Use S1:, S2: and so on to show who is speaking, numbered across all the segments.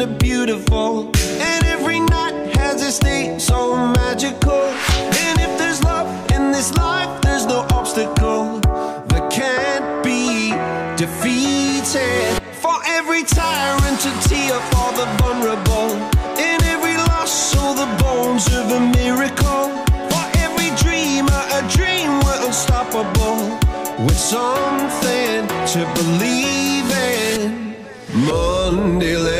S1: kind of beautiful And every night has a state so magical And if there's love in this life, there's no obstacle That can't be defeated For every tyrant to tear for the vulnerable In every loss, so the bones of a miracle For every dreamer, a dream we're unstoppable with something to believe in. Monday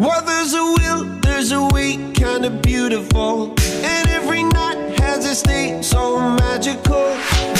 S1: Well, there's a will, there's a way, kinda beautiful. And every night has its day so magical.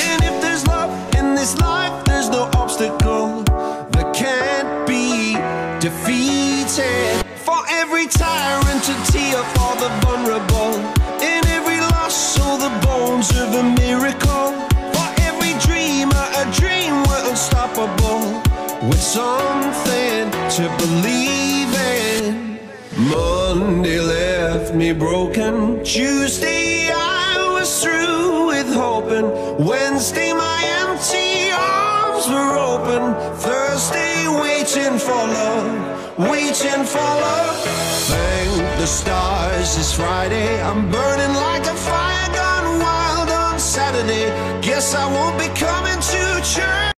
S1: Me broken. Tuesday, I was through with hoping. Wednesday, my empty arms were open. Thursday, waiting for love, waiting for love. Thank the stars, it's Friday. I'm burning like a fire gone wild on Saturday. Guess I won't be coming to church